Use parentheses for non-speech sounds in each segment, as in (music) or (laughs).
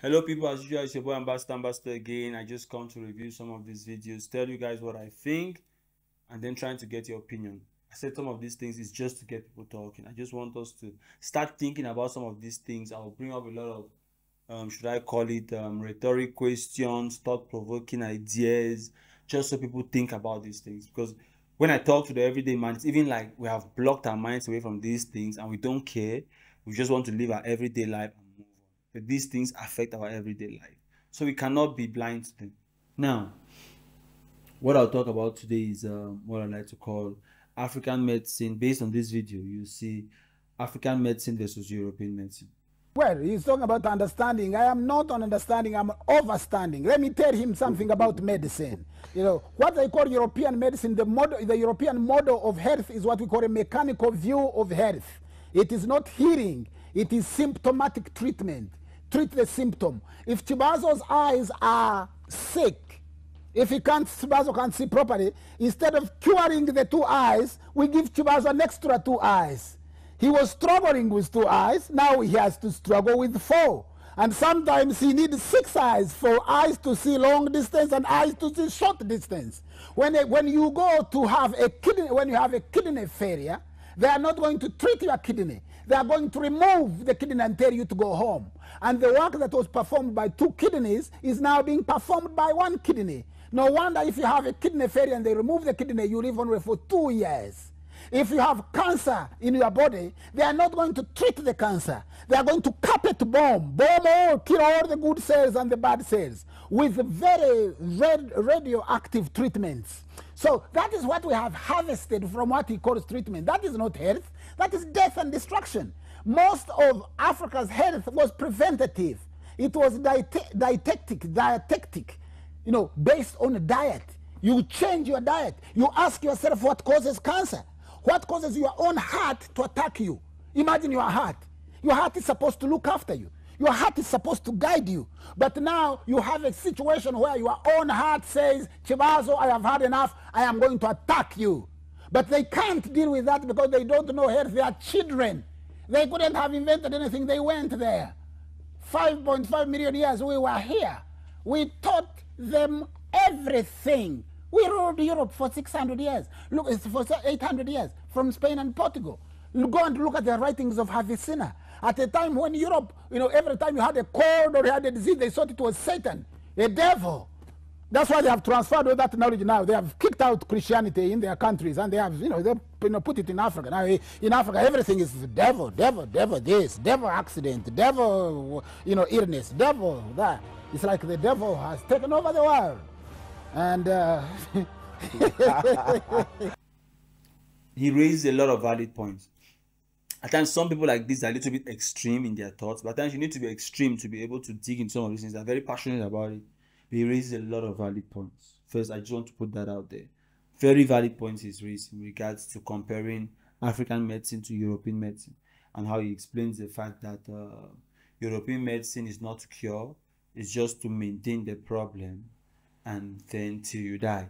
Hello people, as usual, it's your boy Ambassador Ambassador again. I just come to review some of these videos, tell you guys what I think, and then trying to get your opinion. I said some of these things is just to get people talking. I just want us to start thinking about some of these things. I'll bring up a lot of, um, should I call it um, rhetoric questions, thought-provoking ideas, just so people think about these things. Because when I talk to the everyday man, it's even like we have blocked our minds away from these things and we don't care. We just want to live our everyday life but these things affect our everyday life. So we cannot be blind to them. Now, what I'll talk about today is um, what I like to call African medicine. Based on this video, you see African medicine versus European medicine. Well, he's talking about understanding. I am not on understanding, I'm overstanding. Let me tell him something about medicine. You know, what they call European medicine, the, model, the European model of health is what we call a mechanical view of health. It is not healing, it is symptomatic treatment treat the symptom. If Chibazo's eyes are sick, if he can't, Chibazo can't see properly, instead of curing the two eyes, we give Chibazo an extra two eyes. He was struggling with two eyes, now he has to struggle with four. And sometimes he needs six eyes for eyes to see long distance and eyes to see short distance. When, a, when you go to have a kidney, when you have a kidney failure, they are not going to treat your kidney. They are going to remove the kidney and tell you to go home. And the work that was performed by two kidneys is now being performed by one kidney. No wonder if you have a kidney failure and they remove the kidney, you live only for two years. If you have cancer in your body, they are not going to treat the cancer. They are going to carpet bomb, bomb all, kill all the good cells and the bad cells with very red radioactive treatments. So that is what we have harvested from what he calls treatment. That is not health, that is death and destruction. Most of Africa's health was preventative. It was dietetic, dietetic, you know, based on a diet. You change your diet. You ask yourself what causes cancer. What causes your own heart to attack you? Imagine your heart. Your heart is supposed to look after you. Your heart is supposed to guide you. But now you have a situation where your own heart says, Chibazo, I have had enough. I am going to attack you. But they can't deal with that because they don't know health. They are children. They couldn't have invented anything. They went there. 5.5 million years we were here. We taught them everything. We ruled Europe for 600 years. Look, it's for 800 years from Spain and Portugal. Go and look at the writings of Avicenna. At a time when Europe, you know, every time you had a cold or you had a disease, they thought it was Satan, a devil. That's why they have transferred all that knowledge now. They have kicked out Christianity in their countries and they have, you know, they you know, put it in Africa. Now, in Africa, everything is devil, devil, devil this, devil accident, devil, you know, illness, devil that. It's like the devil has taken over the world. And uh, (laughs) he raised a lot of valid points. At times, some people like this are a little bit extreme in their thoughts, but at times you need to be extreme to be able to dig into some of these things. They're very passionate about it. He raises a lot of valid points. First, I just want to put that out there. Very valid points he's raised in regards to comparing African medicine to European medicine and how he explains the fact that uh, European medicine is not cure, it's just to maintain the problem and then till you die.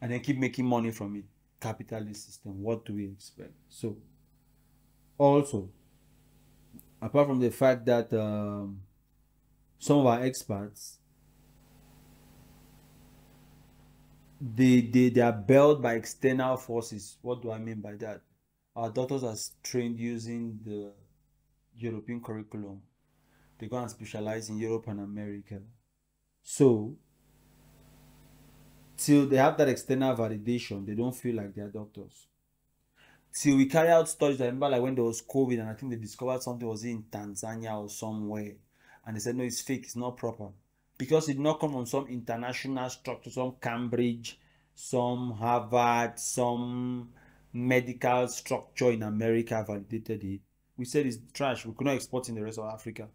And then keep making money from it. Capitalist system. What do we expect? So, also, apart from the fact that um, some of our experts they, they they are built by external forces. What do I mean by that? Our doctors are trained using the European curriculum. They go and specialize in Europe and America. So till they have that external validation, they don't feel like they're doctors. Till we carry out studies, I remember like when there was COVID and I think they discovered something was in Tanzania or somewhere. And they said, no, it's fake, it's not proper because it did not come from some international structure, some Cambridge, some Harvard, some medical structure in America validated it. We said it's trash. We could not export in the rest of Africa.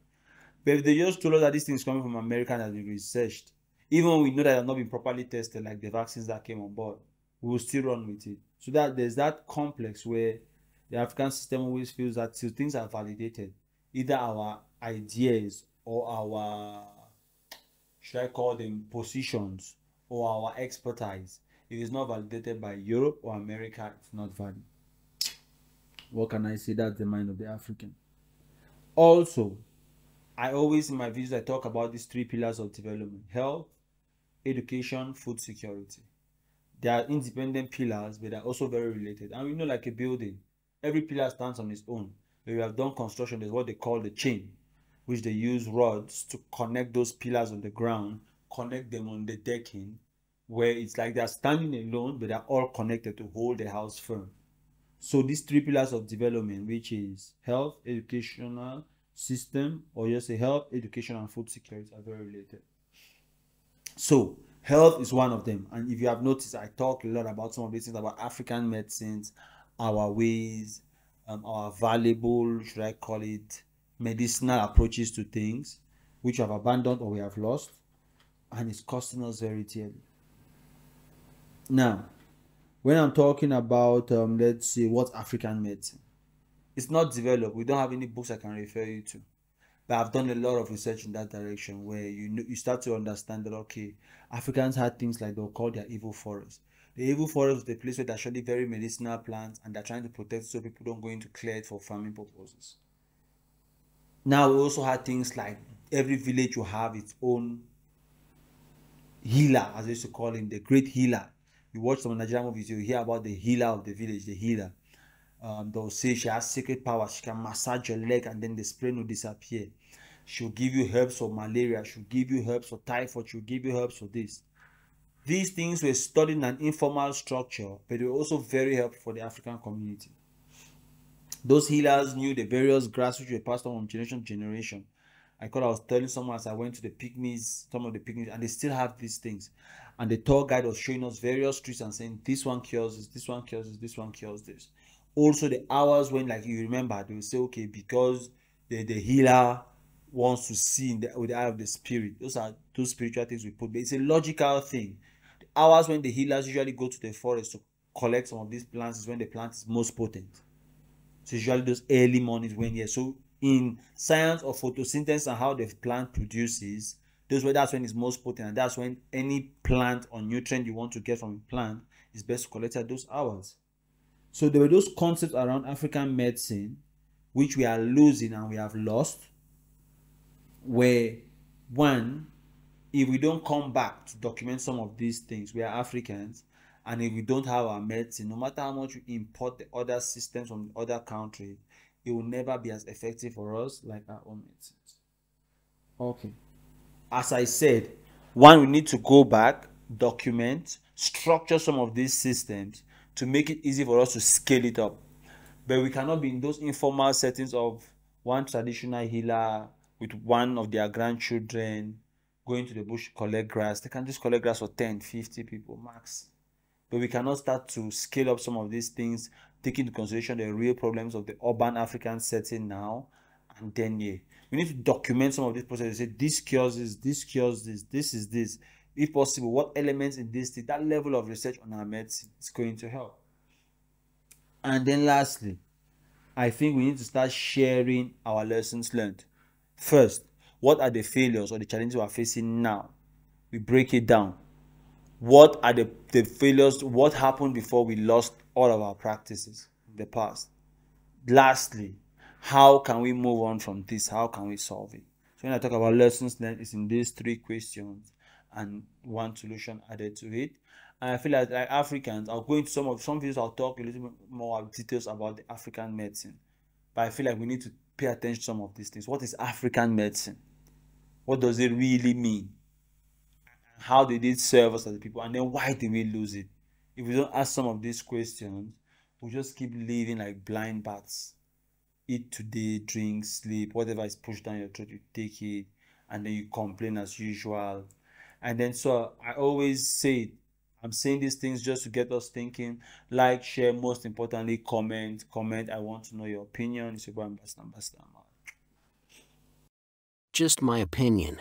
But if they just told us that these things coming from America and has been researched, even when we know that they have not been properly tested, like the vaccines that came on board, we will still run with it. So that there's that complex where the African system always feels that till things are validated, either our ideas or our should I call them positions or our expertise, if it's not validated by Europe or America, it's not valid. What can I say? That's the mind of the African. Also, I always in my videos I talk about these three pillars of development: health, education, food security. They are independent pillars, but they're also very related. And we know, like a building, every pillar stands on its own. When we have done construction, there's what they call the chain, which they use rods to connect those pillars on the ground, connect them on the decking, where it's like they're standing alone, but they're all connected to hold the house firm. So these three pillars of development, which is health, educational system, or just say health, education, and food security, are very related. So health is one of them. And if you have noticed, I talk a lot about some of these things about African medicines, our ways, um, our valuable, should I call it, medicinal approaches to things, which we have abandoned or we have lost, and it's costing us very dearly. Now, when I'm talking about, um, let's see, what African medicine, it's not developed. We don't have any books I can refer you to. But I've done a lot of research in that direction where you know, you start to understand that okay, Africans had things like they'll call their evil forest. The evil forest is the place where they're actually very medicinal plants and they're trying to protect so people don't go into clear it for farming purposes. Now we also had things like every village will have its own healer, as they used to call him, the great healer. You watch some Nigerian movies, you hear about the healer of the village, the healer um, they'll say she has secret power. She can massage your leg and then the sprain will disappear. She'll give you herbs for malaria. She'll give you herbs for typhoid. She'll give you herbs for this. These things were studied in an informal structure, but they were also very helpful for the African community. Those healers knew the various grass which were passed on from generation to generation. I thought I was telling someone as I went to the picnics, some of the picnics, and they still have these things. And the tour guide was showing us various streets and saying, This one cures this, this one cures this, this one cures this. Also the hours when like you remember they will say okay because the, the healer wants to see the, with the eye of the spirit. Those are two spiritual things we put but it's a logical thing. The hours when the healers usually go to the forest to collect some of these plants is when the plant is most potent. So usually those early mornings when yeah so in science of photosynthesis and how the plant produces those where that's when it's most potent and that's when any plant or nutrient you want to get from a plant is best collected at those hours so there were those concepts around African medicine which we are losing and we have lost. Where one, if we don't come back to document some of these things, we are Africans, and if we don't have our medicine, no matter how much we import the other systems from the other countries, it will never be as effective for us like our own medicines. Okay. As I said, one, we need to go back, document, structure some of these systems to make it easy for us to scale it up. But we cannot be in those informal settings of one traditional healer with one of their grandchildren going to the bush collect grass. They can just collect grass for 10, 50 people max. But we cannot start to scale up some of these things, taking into consideration the real problems of the urban African setting now. And then, yeah, we need to document some of these processes. Say, this cures this, this cures this, this is this if possible, what elements in this, that level of research on our medicine is going to help. And then lastly, I think we need to start sharing our lessons learned. First, what are the failures or the challenges we are facing now? We break it down. What are the, the failures? What happened before we lost all of our practices in the past? Lastly, how can we move on from this? How can we solve it? So when I talk about lessons learned, it's in these three questions and one solution added to it. And I feel like, like Africans, I'll go into some of some videos, I'll talk a little bit more details about the African medicine. But I feel like we need to pay attention to some of these things. What is African medicine? What does it really mean? How did it serve us as a people? And then why did we lose it? If we don't ask some of these questions, we just keep living like blind bats. Eat today, drink, sleep, whatever is pushed down your throat, you take it, and then you complain as usual and then so I always say I'm saying these things just to get us thinking. Like, share, most importantly, comment. Comment. I want to know your opinion. It's your boy Ambassador Ambassador. Just my opinion.